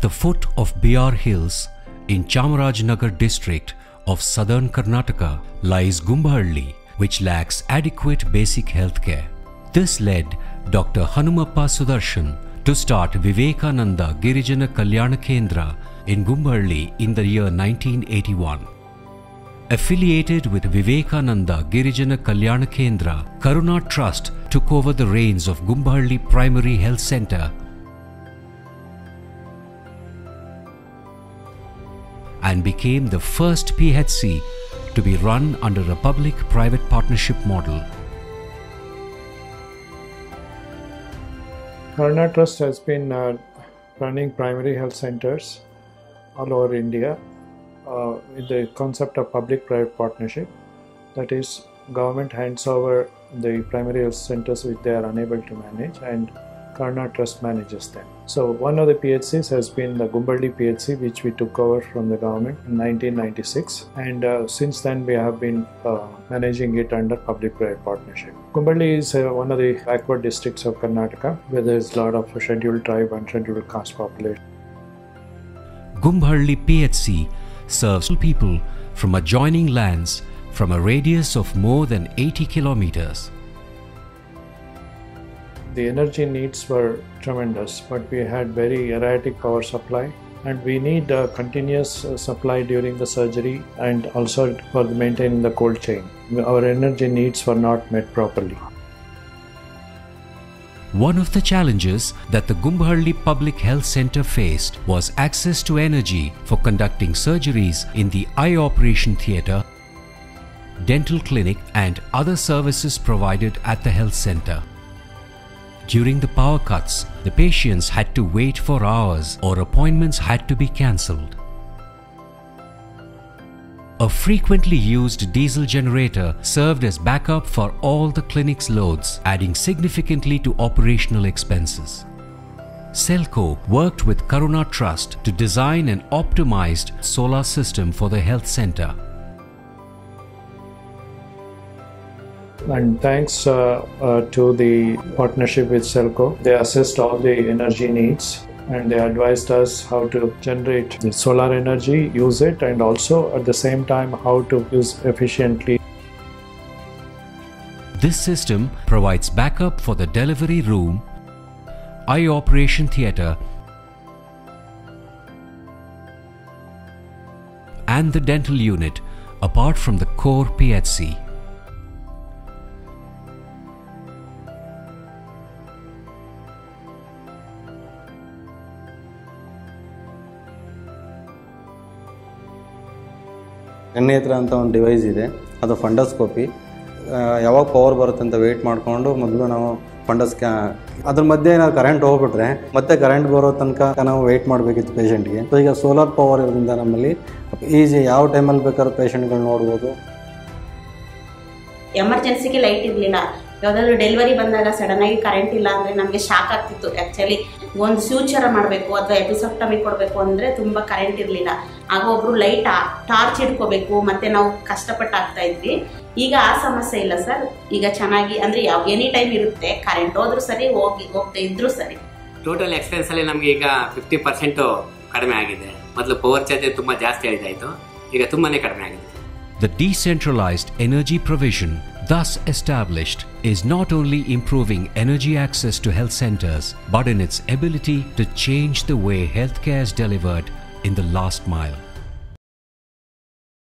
At the foot of BR Hills in Chamarajnagar district of southern Karnataka lies Gumbhalli, which lacks adequate basic health care. This led Dr. Hanumappa Sudarshan to start Vivekananda Girijana Kalyana Kendra in Gumbhalli in the year 1981. Affiliated with Vivekananda Girijana Kalyana Kendra, Karuna Trust took over the reins of Gumbhalli Primary Health Center and became the first PHC to be run under a public-private partnership model. Karuna Trust has been uh, running primary health centers all over India uh, with the concept of public-private partnership. That is, government hands over the primary health centers which they are unable to manage and Karuna Trust manages them. So one of the PHCs has been the Gumbhalli PHC which we took over from the government in 1996 and uh, since then we have been uh, managing it under public-private partnership. Gumbhalli is uh, one of the backward districts of Karnataka where there is a lot of scheduled tribe and scheduled caste population. Gumbhalli PHC serves people from adjoining lands from a radius of more than 80 kilometers. The energy needs were tremendous, but we had very erratic power supply and we need a continuous uh, supply during the surgery and also for maintaining the cold chain. Our energy needs were not met properly. One of the challenges that the Gumbhalli Public Health Center faced was access to energy for conducting surgeries in the eye operation theatre, dental clinic and other services provided at the health center. During the power cuts, the patients had to wait for hours or appointments had to be cancelled. A frequently used diesel generator served as backup for all the clinic's loads, adding significantly to operational expenses. SELCO worked with Karuna Trust to design an optimized solar system for the health center. And thanks uh, uh, to the partnership with SELCO, they assessed all the energy needs and they advised us how to generate the solar energy, use it, and also at the same time how to use efficiently. This system provides backup for the delivery room, eye operation theatre, and the dental unit apart from the core PHC. ಕನ್ನೇತ್ರ ಅಂತ ಒಂದು device ಇದೆ. ಅದು ಫಂಡಸ್ಕೋಪಿ ಯಾವಾಗ power ಬರುತ್ತೆ ಅಂತ weight ಮಾಡಿಕೊಂಡು ಮೊದಲು ನಾವು ಫಂಡಸ್ ಅದ್ರ ಮಧ್ಯೆ ನಾವು ಕರೆಂಟ್ ಹೋಗ್ಬಿಟ್ರೆ ಮತ್ತೆ ಕರೆಂಟ್ ಬರೋ ತನಕ ನಾವು ವೆಯ್ಟ್ ಮಾಡಬೇಕಿತ್ತು ಪೇಷಂಟ್ಗೆ ಈಗ ಸೋಲಾರ್ ಪವರ್ ಇರೋದ್ರಿಂದ ನಮ್ಮಲ್ಲಿ ಈಸಿ ಯಾವ ಟೈಮಲ್ಲಿ ಬೇಕಾದ್ರೂ ಪೇಷಂಟ್ಗಳು ನೋಡ್ಬೋದು. ಎಮರ್ಜೆನ್ಸಿಗೆ ಲೈಟ್ ಇರಲಿಲ್ಲ. ಯಾವುದಾದ್ರು ಡೆಲಿವರಿ ಬಂದಾಗ ಸಡನ್ ಆಗಿ ಕರೆಂಟ್ ಇಲ್ಲ ಅಂದರೆ ನಮಗೆ ಶಾಕ್ ಆಗ್ತಿತ್ತು. ಆ್ಯಕ್ಚುಲಿ ಒಂದು ಫ್ಯೂಚರ ಮಾಡಬೇಕು ಅಥವಾ ಎಪಿಸೆಪ್ಟಮಿ ಕೊಡಬೇಕು ಅಂದರೆ ತುಂಬ ಕರೆಂಟ್ ಇರಲಿಲ್ಲ. ಆಗ ಒಬ್ರು ಲೈಟ್ ಟಾರ್ಚ್ ಇಟ್ಕೋಬೇಕು ಮತ್ತೆ ನಾವು ಕಷ್ಟಪಟ್ಟು ಆಗ್ತಾ ಇದ್ವಿ. ಈಗ ಆ ಸಮಸ್ಯೆ ಇಲ್ಲ ಸರ್. ಈಗ ಚೆನ್ನಾಗಿ ಅಂದ್ರೆ ಯಾವ ಎನಿ ಟೈಮ್ ಇರುತ್ತೆ. ಕರೆಂಟ್ ಹೋದ್ರೂ ಸರಿ ಹೋಗಿ ಹೋಗ್ತಾ ಇದ್ರು ಸರಿ. ಟೋಟಲ್ ಎಕ್ಸ್ಪೆನ್ಸ್ ಅಲ್ಲಿ ನಮಗೆ ಈಗ ಫಿಫ್ಟಿ ಪರ್ಸೆಂಟು ಕಡಿಮೆ ಆಗಿದೆ. ಮೊದಲು ಪವರ್ ಚಾರ್ಜ್ ತುಂಬಾ ಜಾಸ್ತಿ ಆಯ್ತಾಯಿತು. ಈಗ ತುಂಬಾನೇ ಕಡಿಮೆ ಆಗಿದೆ. The decentralized energy provision thus established is not only improving energy access to health centers but in its ability to change the way healthcare is delivered in the last mile.